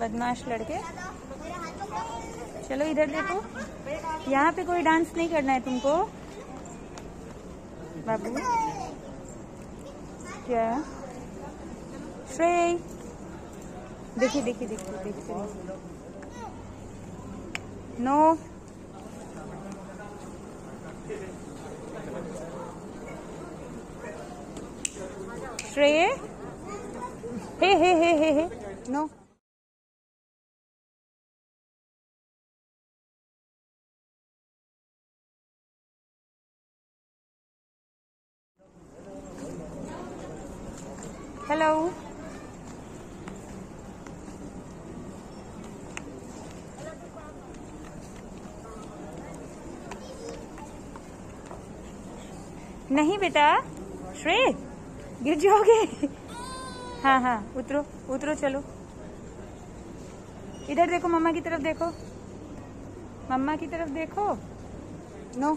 बदमाश लड़के। चलो इधर देखो। यहाँ पे कोई डांस नहीं करना है तुमको। बाबू। क्या? श्रेय। देखिए देखिए देखिए देखिए। नो श्रेय। हे हे हे हे हे। नो हेलो नहीं बेटा श्रेय गिर जाओगे। हाँ हाँ उतरो उतरो, चलो। इधर देखो, मम्मा की तरफ़ देखो। मम्मा की तरफ़ देखो। नो।